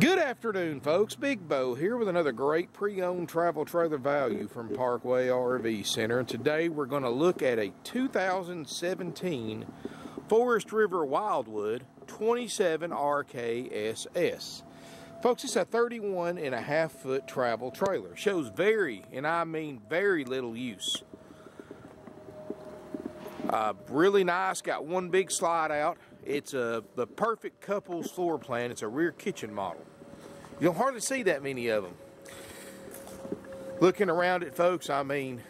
Good afternoon, folks. Big Bo here with another great pre-owned travel trailer value from Parkway RV Center. And today we're going to look at a 2017 Forest River Wildwood 27 RKSS. Folks, it's a 31 and a half foot travel trailer. Shows very, and I mean very little use. Uh, really nice, got one big slide out. It's a the perfect couples floor plan. It's a rear kitchen model. You don't hardly see that many of them. Looking around it, folks, I mean,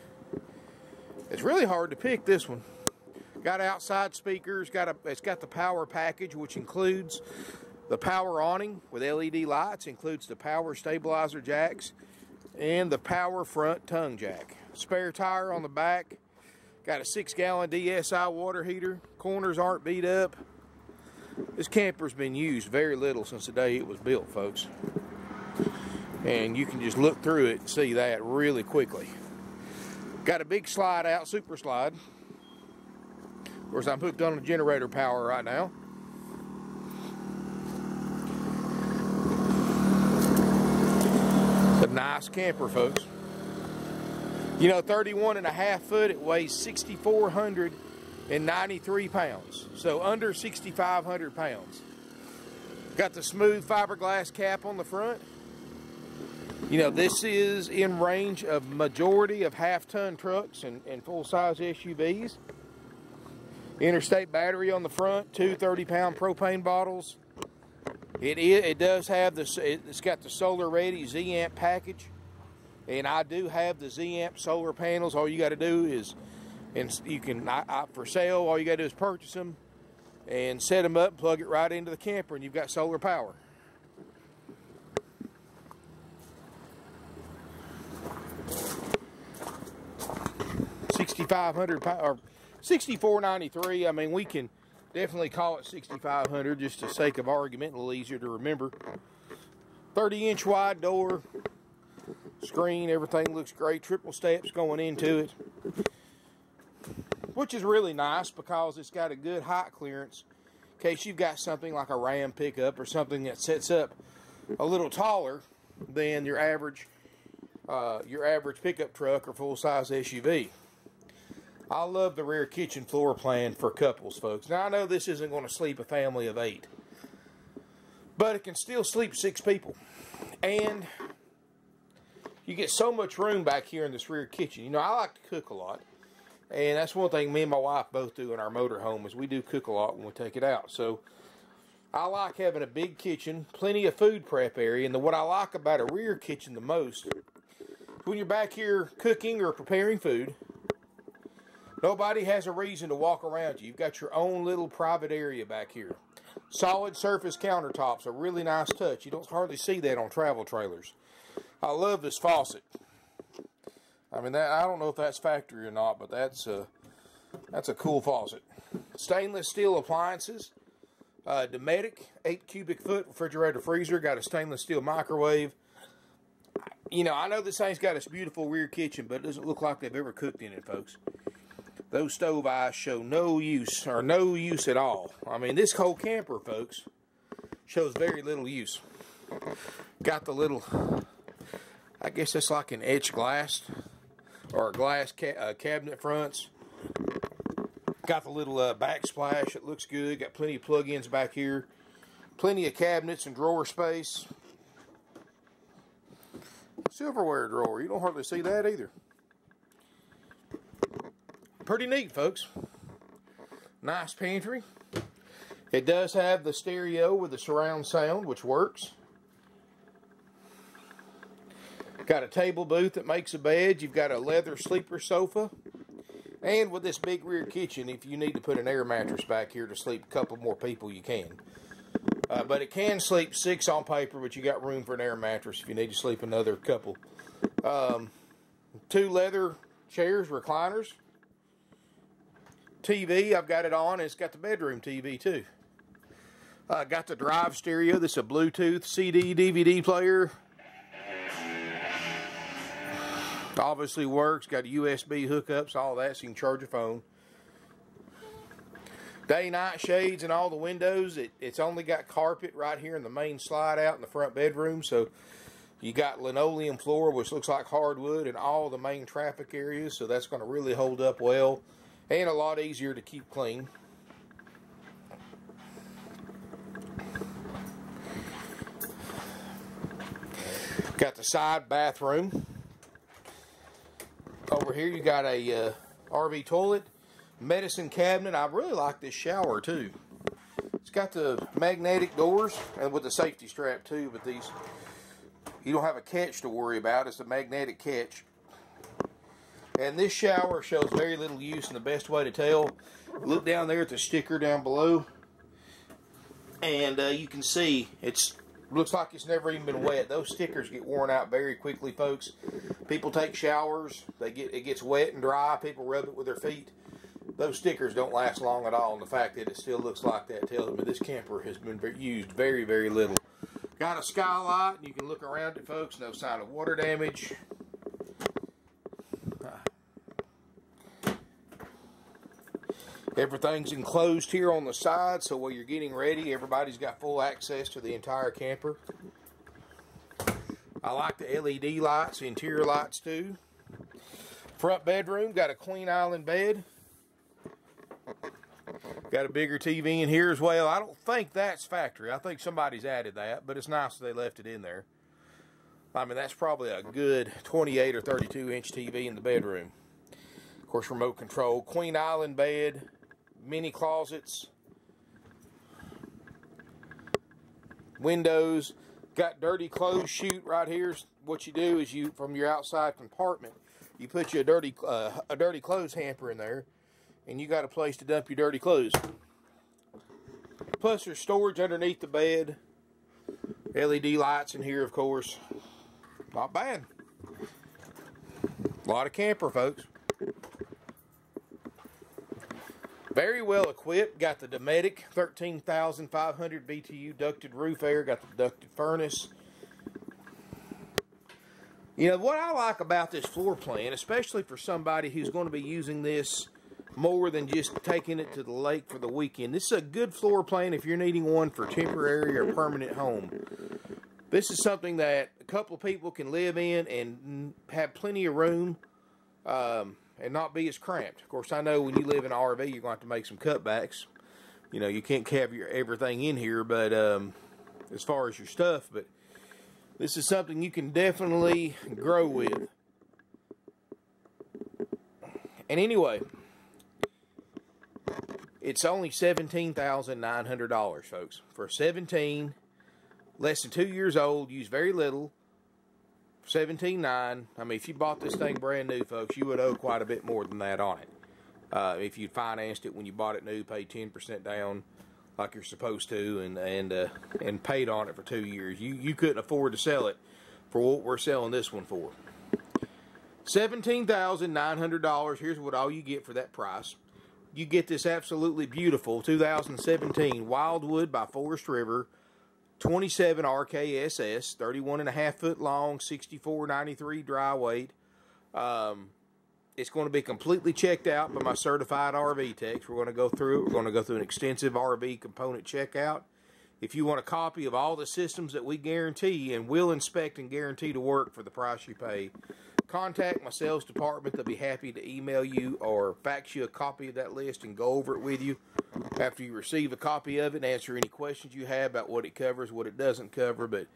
it's really hard to pick this one. Got outside speakers, got a, it's got the power package, which includes the power awning with LED lights, includes the power stabilizer jacks, and the power front tongue jack. Spare tire on the back, got a six gallon DSI water heater, corners aren't beat up, this camper's been used very little since the day it was built, folks. And you can just look through it and see that really quickly. Got a big slide out, super slide. Of course, I'm hooked on the generator power right now. A nice camper, folks. You know, 31 and a half foot, it weighs 6,400 and 93 pounds. So under 6,500 pounds. Got the smooth fiberglass cap on the front. You know, this is in range of majority of half-ton trucks and, and full-size SUVs. Interstate battery on the front, two 30-pound propane bottles. It. It does have the. It's got the solar ready Zamp package, and I do have the Zamp solar panels. All you got to do is and you can I, for sale all you got to do is purchase them and set them up plug it right into the camper and you've got solar power Sixty-five hundred or sixty-four ninety-three. I mean, we can definitely call it sixty-five hundred just to sake of argument, a little easier to remember. Thirty-inch wide door, screen, everything looks great. Triple steps going into it which is really nice because it's got a good height clearance in case you've got something like a Ram pickup or something that sets up a little taller than your average uh, your average pickup truck or full-size SUV. I love the rear kitchen floor plan for couples, folks. Now, I know this isn't going to sleep a family of eight, but it can still sleep six people. And you get so much room back here in this rear kitchen. You know, I like to cook a lot. And that's one thing me and my wife both do in our motorhome is we do cook a lot when we take it out. So I like having a big kitchen, plenty of food prep area, and the, what I like about a rear kitchen the most when you're back here cooking or preparing food, nobody has a reason to walk around you. You've got your own little private area back here. Solid surface countertops, a really nice touch. You don't hardly see that on travel trailers. I love this faucet. I mean, that I don't know if that's factory or not, but that's a, that's a cool faucet. Stainless steel appliances. Uh, Dometic 8 cubic foot refrigerator freezer. Got a stainless steel microwave. You know, I know this thing's got a beautiful rear kitchen, but it doesn't look like they've ever cooked in it, folks. Those stove eyes show no use, or no use at all. I mean, this whole camper, folks, shows very little use. Got the little, I guess it's like an etched glass or glass ca uh, cabinet fronts. Got the little uh, backsplash. It looks good. Got plenty of plug-ins back here. Plenty of cabinets and drawer space. Silverware drawer. You don't hardly see that either. Pretty neat, folks. Nice pantry. It does have the stereo with the surround sound, which works. Got a table booth that makes a bed. You've got a leather sleeper sofa. And with this big rear kitchen, if you need to put an air mattress back here to sleep a couple more people, you can. Uh, but it can sleep six on paper, but you got room for an air mattress if you need to sleep another couple. Um, two leather chairs, recliners. TV, I've got it on. It's got the bedroom TV too. I uh, got the drive stereo. This is a Bluetooth CD DVD player. Obviously works, got USB hookups, all that, so you can charge your phone. day night shades and all the windows. It, it's only got carpet right here in the main slide out in the front bedroom. So you got linoleum floor, which looks like hardwood, in all the main traffic areas. So that's going to really hold up well and a lot easier to keep clean. Got the side bathroom. Over here you got a uh, RV toilet, medicine cabinet. I really like this shower too. It's got the magnetic doors and with the safety strap too, but these, you don't have a catch to worry about. It's a magnetic catch. And this shower shows very little use and the best way to tell, look down there at the sticker down below. And uh, you can see it's looks like it's never even been wet. Those stickers get worn out very quickly, folks. People take showers, they get it gets wet and dry. People rub it with their feet. Those stickers don't last long at all, and the fact that it still looks like that tells me this camper has been used very, very little. Got a skylight, and you can look around it, folks. No sign of water damage. Everything's enclosed here on the side, so while you're getting ready, everybody's got full access to the entire camper. I like the LED lights, interior lights too. Front bedroom, got a queen island bed. Got a bigger TV in here as well. I don't think that's factory. I think somebody's added that, but it's nice that they left it in there. I mean, that's probably a good 28 or 32 inch TV in the bedroom. Of course, remote control. Queen Island bed mini closets, windows, got dirty clothes chute right here. What you do is you, from your outside compartment, you put you a dirty, uh, a dirty clothes hamper in there, and you got a place to dump your dirty clothes. Plus there's storage underneath the bed. LED lights in here, of course. Not bad. A lot of camper, folks. Very well equipped. Got the Dometic 13,500 BTU ducted roof air. Got the ducted furnace. You know, what I like about this floor plan, especially for somebody who's going to be using this more than just taking it to the lake for the weekend. This is a good floor plan if you're needing one for temporary or permanent home. This is something that a couple people can live in and have plenty of room. Um, and not be as cramped. Of course, I know when you live in an RV, you're going to have to make some cutbacks. You know, you can't have your everything in here, but um, as far as your stuff, but this is something you can definitely grow with. And anyway, it's only seventeen thousand nine hundred dollars, folks. For seventeen, less than two years old, use very little seventeen nine. I mean, if you bought this thing brand new, folks, you would owe quite a bit more than that on it. Uh, if you financed it when you bought it new, paid ten percent down, like you're supposed to, and and uh, and paid on it for two years, you you couldn't afford to sell it for what we're selling this one for. Seventeen thousand nine hundred dollars. Here's what all you get for that price. You get this absolutely beautiful 2017 Wildwood by Forest River 27 RKSS, 31 and a half foot long, 6493 dry weight. Um, it's going to be completely checked out by my certified RV techs. We're going to go through it. We're going to go through an extensive RV component checkout. If you want a copy of all the systems that we guarantee and will inspect and guarantee to work for the price you pay, contact my sales department. They'll be happy to email you or fax you a copy of that list and go over it with you after you receive a copy of it and answer any questions you have about what it covers, what it doesn't cover. But,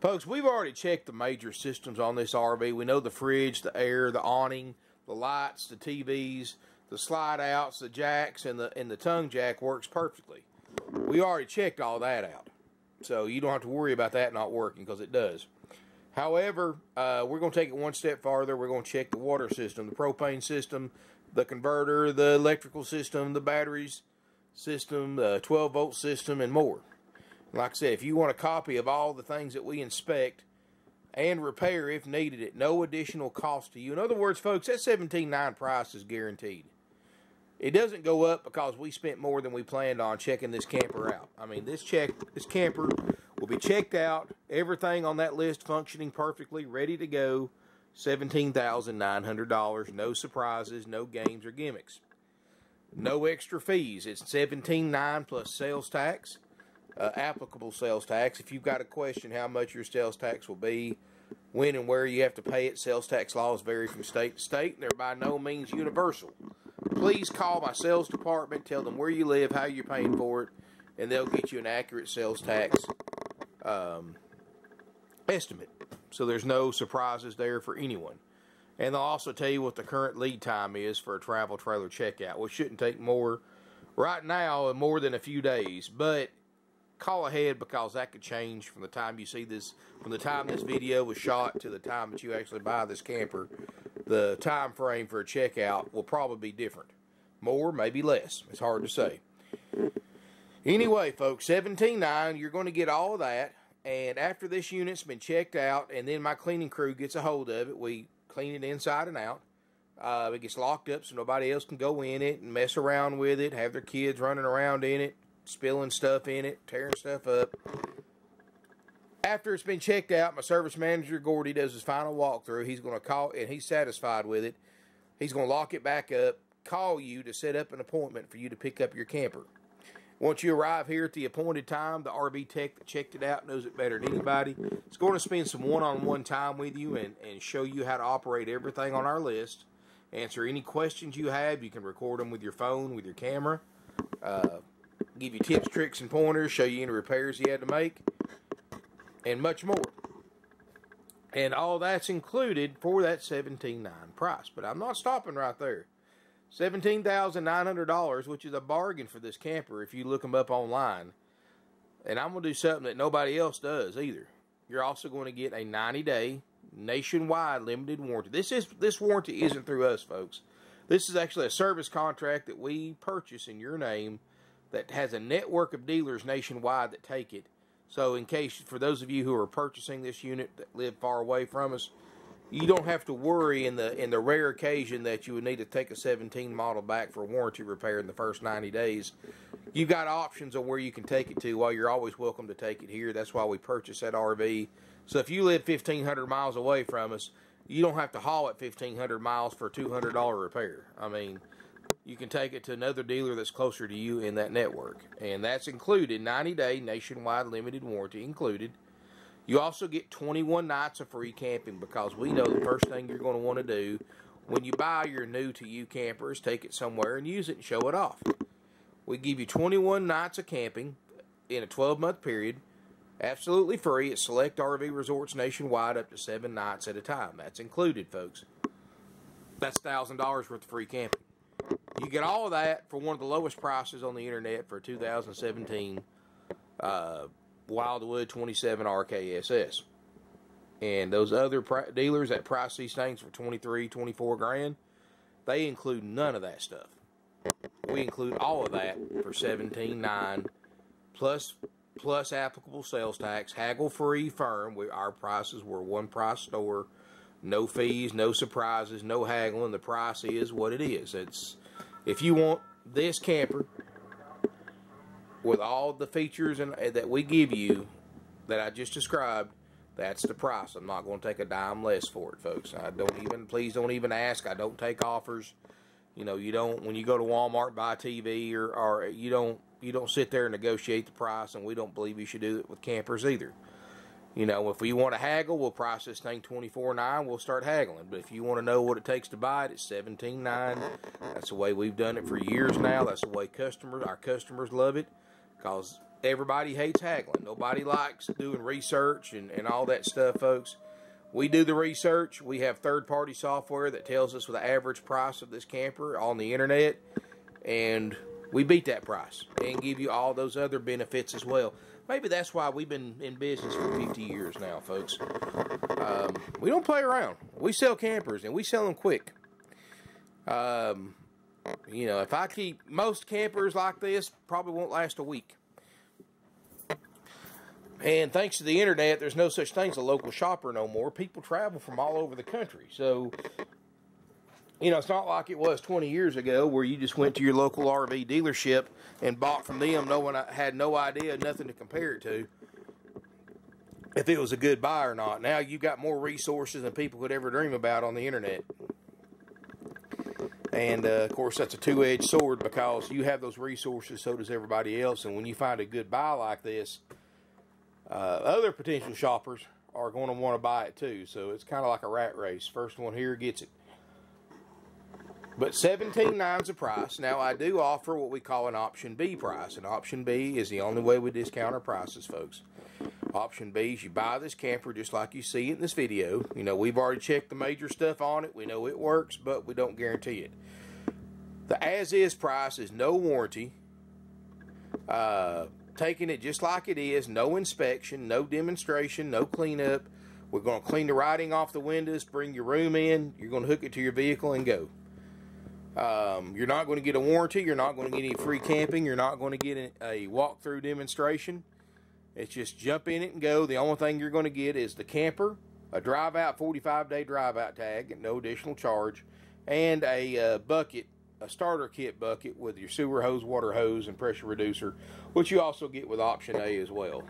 folks, we've already checked the major systems on this RV. We know the fridge, the air, the awning, the lights, the TVs, the slide outs, the jacks, and the, and the tongue jack works perfectly. We already checked all that out. So you don't have to worry about that not working because it does. However, uh, we're going to take it one step farther. We're going to check the water system, the propane system, the converter, the electrical system, the batteries system, the 12 volt system, and more. Like I said, if you want a copy of all the things that we inspect and repair if needed at no additional cost to you. In other words, folks, that 17.9 price is guaranteed. It doesn't go up because we spent more than we planned on checking this camper out. I mean, this check, this camper will be checked out, everything on that list functioning perfectly, ready to go. $17,900, no surprises, no games or gimmicks. No extra fees. It's seventeen nine plus sales tax, uh, applicable sales tax. If you've got a question, how much your sales tax will be, when and where you have to pay it. Sales tax laws vary from state to state, and they're by no means universal. Please call my sales department. Tell them where you live, how you're paying for it, and they'll get you an accurate sales tax um, estimate. So there's no surprises there for anyone. And they'll also tell you what the current lead time is for a travel trailer checkout, which shouldn't take more right now more than a few days. But call ahead because that could change from the time you see this, from the time this video was shot to the time that you actually buy this camper. The time frame for a checkout will probably be different. More, maybe less. It's hard to say. Anyway, folks, 17.9, you're going to get all that. And after this unit's been checked out, and then my cleaning crew gets a hold of it, we clean it inside and out. Uh, it gets locked up so nobody else can go in it and mess around with it, have their kids running around in it, spilling stuff in it, tearing stuff up. After it's been checked out, my service manager, Gordy, does his final walkthrough. He's going to call, and he's satisfied with it. He's going to lock it back up, call you to set up an appointment for you to pick up your camper. Once you arrive here at the appointed time, the RV tech that checked it out knows it better than anybody. It's going to spend some one-on-one time with you and, and show you how to operate everything on our list. Answer any questions you have. You can record them with your phone, with your camera. Uh, give you tips, tricks, and pointers. Show you any repairs you had to make. And much more. And all that's included for that $17.9 price. But I'm not stopping right there. $17,900, which is a bargain for this camper if you look them up online. And I'm going to do something that nobody else does either. You're also going to get a 90-day nationwide limited warranty. This is this warranty isn't through us, folks. This is actually a service contract that we purchase in your name that has a network of dealers nationwide that take it. So in case for those of you who are purchasing this unit that live far away from us, you don't have to worry in the in the rare occasion that you would need to take a 17 model back for warranty repair in the first 90 days. You've got options on where you can take it to. While you're always welcome to take it here. That's why we purchased that RV. So if you live 1,500 miles away from us, you don't have to haul it 1,500 miles for a $200 repair. I mean, you can take it to another dealer that's closer to you in that network, and that's included 90 day nationwide limited warranty included. You also get 21 nights of free camping because we know the first thing you're going to want to do when you buy your new to you camper is take it somewhere and use it and show it off. We give you 21 nights of camping in a 12 month period, absolutely free at select RV resorts nationwide up to seven nights at a time. That's included, folks. That's $1,000 worth of free camping. You get all of that for one of the lowest prices on the internet for 2017 uh, Wildwood 27 RKSS. And those other dealers that price these things for 23, 24 grand, they include none of that stuff. We include all of that for 17.9 plus plus applicable sales tax, haggle free firm. We, our prices were one price store, no fees, no surprises, no haggling. The price is what it is. It's if you want this camper with all the features and uh, that we give you that I just described, that's the price. I'm not going to take a dime less for it, folks. I don't even, please don't even ask. I don't take offers. You know, you don't, when you go to Walmart, buy TV or, or you don't, you don't sit there and negotiate the price and we don't believe you should do it with campers either. You know, if we want to haggle, we'll price this thing twenty four nine. We'll start haggling. But if you want to know what it takes to buy it, it's seventeen nine. That's the way we've done it for years now. That's the way customers, our customers love it because everybody hates haggling. Nobody likes doing research and, and all that stuff, folks. We do the research. We have third-party software that tells us the average price of this camper on the internet, and we beat that price and give you all those other benefits as well. Maybe that's why we've been in business for 50 years now, folks. Um, we don't play around. We sell campers, and we sell them quick. Um, you know, if I keep most campers like this, probably won't last a week. And thanks to the internet, there's no such thing as a local shopper no more. People travel from all over the country. So, you know, it's not like it was 20 years ago where you just went to your local RV dealership and bought from them. No one had no idea, nothing to compare it to, if it was a good buy or not. Now you've got more resources than people could ever dream about on the internet. And uh, of course, that's a two edged sword because you have those resources, so does everybody else. And when you find a good buy like this, uh, other potential shoppers are going to want to buy it too. So it's kind of like a rat race. First one here gets it. But 17.9 is the price. Now I do offer what we call an option B price. And option B is the only way we discount our prices, folks. Option B is you buy this camper just like you see in this video. You know, we've already checked the major stuff on it. We know it works, but we don't guarantee it. The as is price is no warranty. Uh, taking it just like it is, no inspection, no demonstration, no cleanup. We're going to clean the writing off the windows, bring your room in. You're going to hook it to your vehicle and go. Um, you're not going to get a warranty. You're not going to get any free camping. You're not going to get a walkthrough demonstration. It's just jump in it and go. The only thing you're going to get is the camper, a drive out 45 day drive out tag at no additional charge, and a uh, bucket, a starter kit bucket with your sewer hose, water hose, and pressure reducer, which you also get with option A as well.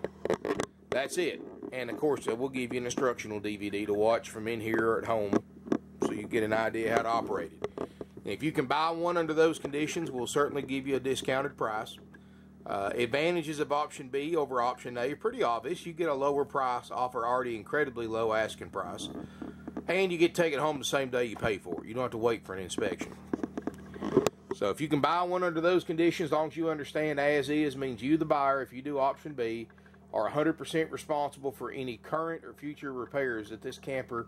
That's it. And of course, uh, we'll give you an instructional DVD to watch from in here or at home so you get an idea how to operate it. If you can buy one under those conditions, we'll certainly give you a discounted price. Uh, advantages of option B over option A are pretty obvious. You get a lower price offer already incredibly low asking price, and you get to take it home the same day you pay for it. You don't have to wait for an inspection. So if you can buy one under those conditions, as long as you understand as is means you, the buyer, if you do option B, are 100% responsible for any current or future repairs that this camper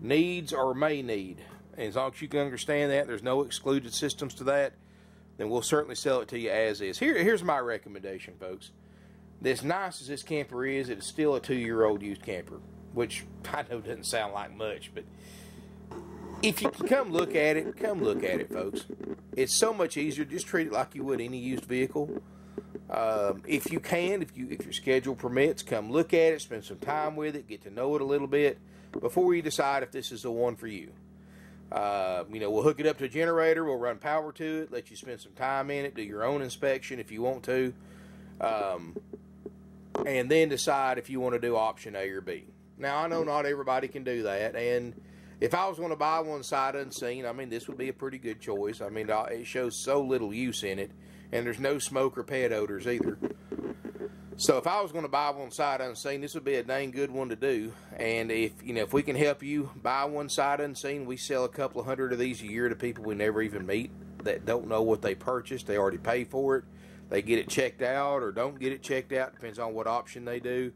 needs or may need. And as long as you can understand that, there's no excluded systems to that, then we'll certainly sell it to you as is. Here, here's my recommendation, folks. As nice as this camper is, it is still a two-year-old used camper, which I know doesn't sound like much, but if you can come look at it, come look at it, folks. It's so much easier. Just treat it like you would any used vehicle. Um, if you can, if you if your schedule permits, come look at it, spend some time with it, get to know it a little bit before you decide if this is the one for you. Uh, you know, we'll hook it up to a generator. We'll run power to it. Let you spend some time in it. Do your own inspection if you want to, um, and then decide if you want to do option A or B. Now, I know not everybody can do that, and if I was going to buy one sight unseen, I mean, this would be a pretty good choice. I mean, it shows so little use in it, and there's no smoke or pet odors either. So if I was going to buy one sight unseen, this would be a dang good one to do. And if you know if we can help you buy one sight unseen, we sell a couple of hundred of these a year to people we never even meet that don't know what they purchased. They already pay for it. They get it checked out or don't get it checked out. Depends on what option they do.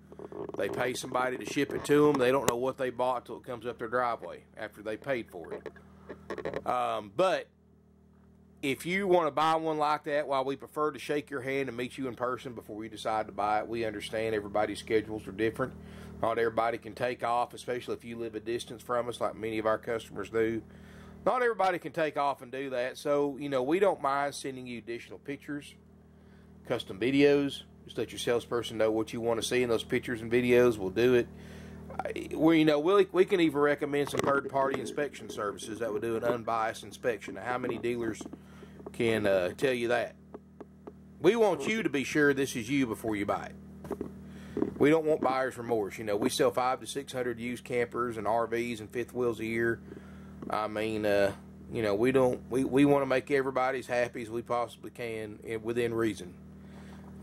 They pay somebody to ship it to them. They don't know what they bought till it comes up their driveway after they paid for it. Um, but if you want to buy one like that, while we prefer to shake your hand and meet you in person before we decide to buy it, we understand everybody's schedules are different. Not everybody can take off, especially if you live a distance from us, like many of our customers do. Not everybody can take off and do that. So, you know, we don't mind sending you additional pictures, custom videos. Just let your salesperson know what you want to see in those pictures and videos. We'll do it. We, you know, we, we can even recommend some third party inspection services that would do an unbiased inspection. How many dealers can uh, tell you that. We want you to be sure this is you before you buy it. We don't want buyer's remorse. You know, we sell five to six hundred used campers and RVs and fifth wheels a year. I mean, uh, you know, we don't. We, we want to make everybody as happy as we possibly can within reason.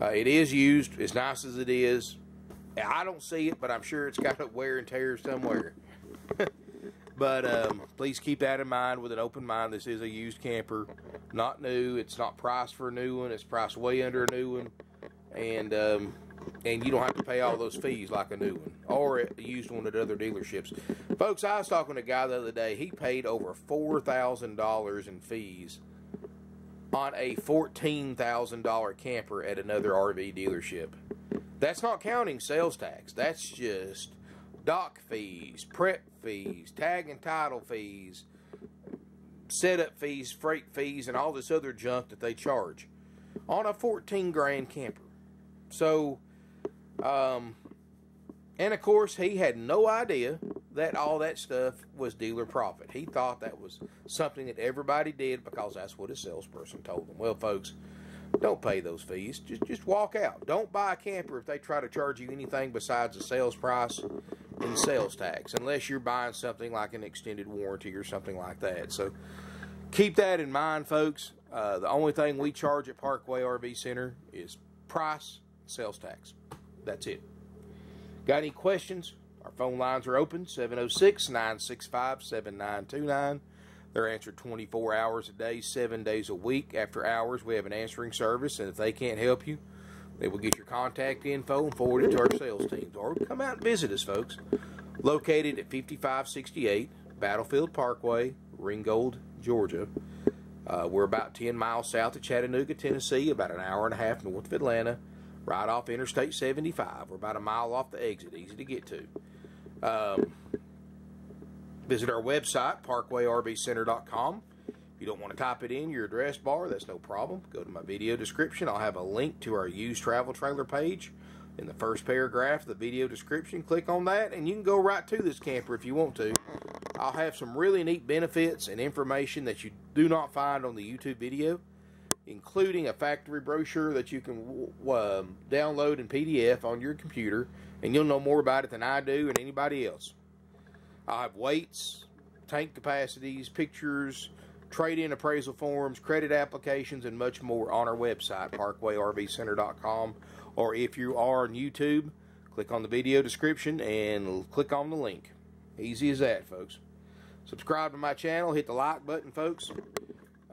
Uh, it is used as nice as it is. I don't see it, but I'm sure it's got a wear and tear somewhere. But um, please keep that in mind with an open mind. This is a used camper, not new. It's not priced for a new one. It's priced way under a new one, and um, and you don't have to pay all those fees like a new one or a used one at other dealerships. Folks, I was talking to a guy the other day. He paid over four thousand dollars in fees on a fourteen thousand dollar camper at another RV dealership. That's not counting sales tax. That's just dock fees, prep fees, tag and title fees, setup fees, freight fees, and all this other junk that they charge on a 14 grand camper. So, um, and of course, he had no idea that all that stuff was dealer profit. He thought that was something that everybody did because that's what his salesperson told him. Well, folks, don't pay those fees. Just just walk out. Don't buy a camper if they try to charge you anything besides the sales price and sales tax, unless you're buying something like an extended warranty or something like that. So keep that in mind, folks. Uh, the only thing we charge at Parkway RV Center is price, sales tax. That's it. Got any questions? Our phone lines are open 706 965 7929. They're answered 24 hours a day, seven days a week. After hours, we have an answering service, and if they can't help you, they will get your contact info and forward it to our sales teams. Or come out and visit us, folks. Located at 5568 Battlefield Parkway, Ringgold, Georgia. Uh, we're about 10 miles south of Chattanooga, Tennessee, about an hour and a half north of Atlanta, right off Interstate 75. We're about a mile off the exit, easy to get to. Um, visit our website, parkwayrvcenter.com. If you don't want to type it in your address bar, that's no problem. Go to my video description. I'll have a link to our used travel trailer page in the first paragraph of the video description. Click on that, and you can go right to this camper if you want to. I'll have some really neat benefits and information that you do not find on the YouTube video, including a factory brochure that you can uh, download in PDF on your computer, and you'll know more about it than I do and anybody else. I'll have weights, tank capacities, pictures, trade-in appraisal forms, credit applications, and much more on our website, parkwayRVCenter.com. Or if you are on YouTube, click on the video description and click on the link. Easy as that, folks. Subscribe to my channel, hit the like button, folks.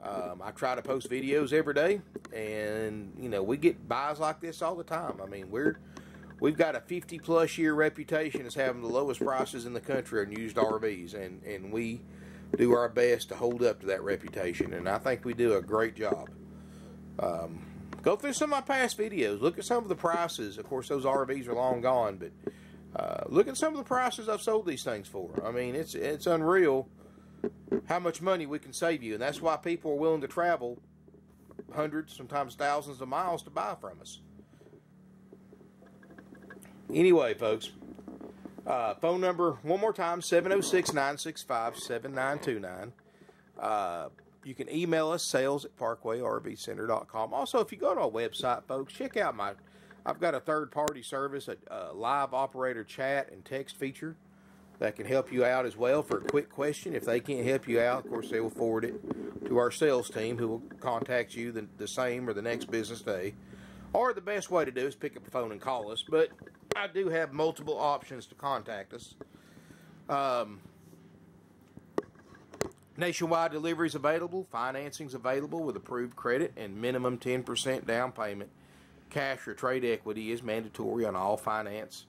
Um, I try to post videos every day, and you know we get buys like this all the time. I mean, we're we've got a 50 plus year reputation as having the lowest prices in the country on used RVs, and and we do our best to hold up to that reputation, and I think we do a great job. Um, go through some of my past videos, look at some of the prices. Of course, those RVs are long gone, but uh, look at some of the prices I've sold these things for. I mean, it's it's unreal how much money we can save you, and that's why people are willing to travel hundreds, sometimes thousands of miles to buy from us. Anyway, folks, uh, phone number one more time 706 965 7929. Uh, you can email us sales at parkwayRVCenter.com. Also, if you go to our website, folks, check out my I've got a third party service, a, a, live operator chat and text feature that can help you out as well for a quick question. If they can't help you out, of course, they will forward it to our sales team who will contact you the, the same or the next business day. Or the best way to do is pick up the phone and call us. But I do have multiple options to contact us. Um, nationwide deliveries available, financing's available with approved credit and minimum 10% down payment cash or trade equity is mandatory on all finance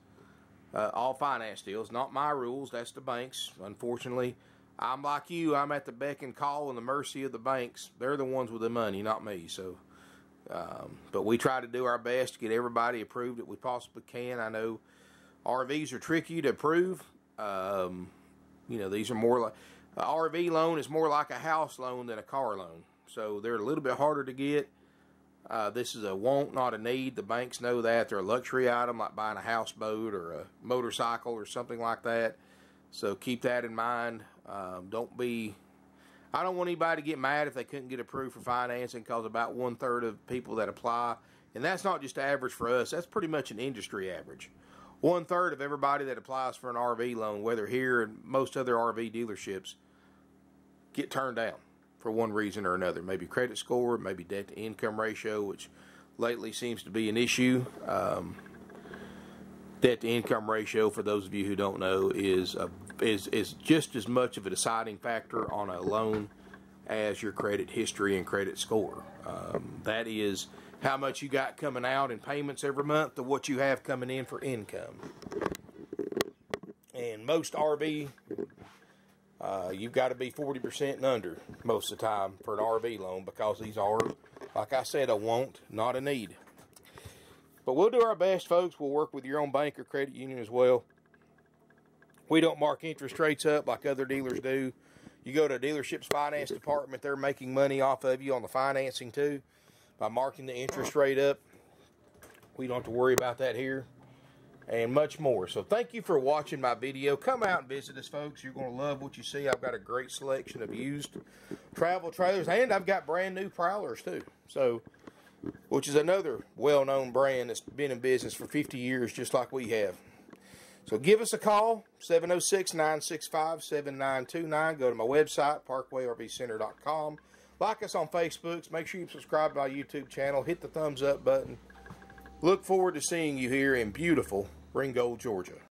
uh, all finance deals. Not my rules, that's the banks. Unfortunately, I'm like you. I'm at the beck and call and the mercy of the banks. They're the ones with the money, not me. So, um, but we try to do our best to get everybody approved that we possibly can. I know RVs are tricky to approve. Um, you know, these are more like an RV loan is more like a house loan than a car loan. So they're a little bit harder to get. Uh, this is a want, not a need. The banks know that. They're a luxury item like buying a houseboat or a motorcycle or something like that. So keep that in mind. Um, don't be. I don't want anybody to get mad if they couldn't get approved for financing because about one third of people that apply, and that's not just average for us. That's pretty much an industry average. One third of everybody that applies for an RV loan, whether here and most other RV dealerships, get turned down for one reason or another. Maybe credit score, maybe debt to income ratio, which lately seems to be an issue. Um, debt to income ratio, for those of you who don't know, is a, is is just as much of a deciding factor on a loan as your credit history and credit score. Um, that is how much you got coming out in payments every month to what you have coming in for income. And most RV uh, you've got to be 40% and under most of the time for an RV loan because these are, like I said, a want, not a need. But we'll do our best, folks. We'll work with your own bank or credit union as well. We don't mark interest rates up like other dealers do. You go to a dealership's finance department, they're making money off of you on the financing too by marking the interest rate up. We don't have to worry about that here and much more. So thank you for watching my video. Come out and visit us, folks. You're going to love what you see. I've got a great selection of used travel trailers, and I've got brand new prowlers too. So, which is another well-known brand that's been in business for 50 years, just like we have. So give us a call, 706 965 7929. Go to my website, parkwayrvcenter.com. Like us on Facebook. Make sure you subscribe to my YouTube channel. Hit the thumbs up button. Look forward to seeing you here in beautiful Ringgold, Georgia.